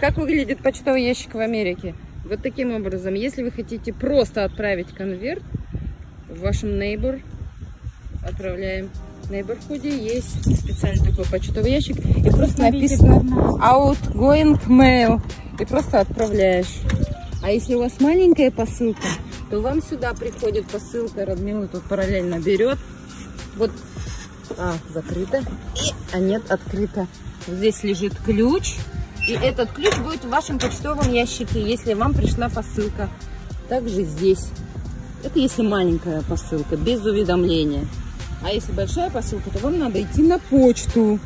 Как выглядит почтовый ящик в Америке? Вот таким образом, если вы хотите просто отправить конверт, в вашем Neighbor отправляем. В Neighborhood есть специальный такой почтовый ящик, и просто написано Outgoing Mail, и просто отправляешь. А если у вас маленькая посылка, то вам сюда приходит посылка, Радмила тут параллельно берет. Вот, а, закрыто, и, а нет, открыто. Вот здесь лежит ключ, и этот ключ будет в вашем почтовом ящике, если вам пришла посылка. Также здесь. Это если маленькая посылка, без уведомления. А если большая посылка, то вам надо идти на почту.